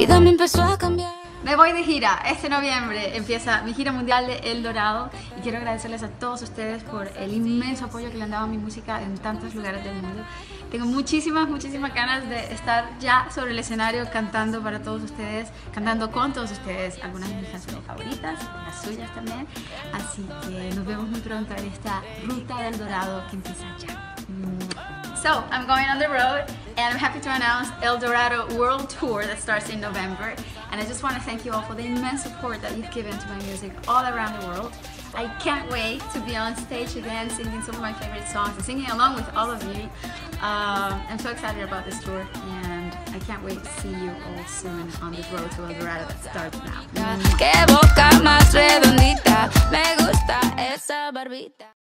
vida me empezó a cambiar. Me voy de gira. Este noviembre empieza mi gira mundial de El Dorado y quiero agradecerles a todos ustedes por el inmenso apoyo que le han dado a mi música en tantos lugares del mundo. Tengo muchísimas, muchísimas ganas de estar ya sobre el escenario cantando para todos ustedes, cantando con todos ustedes algunas de mis canciones favoritas, las suyas también. Así que nos vemos muy pronto en esta ruta del Dorado que empieza ya. So, I'm going on the road and I'm happy to announce El Dorado World Tour that starts in November. And I just want to thank you all for the immense support that you've given to my music all around the world. I can't wait to be on stage again singing some of my favorite songs and singing along with all of you. Um, I'm so excited about this tour and I can't wait to see you all soon on the road to El Dorado that starts now. Qué boca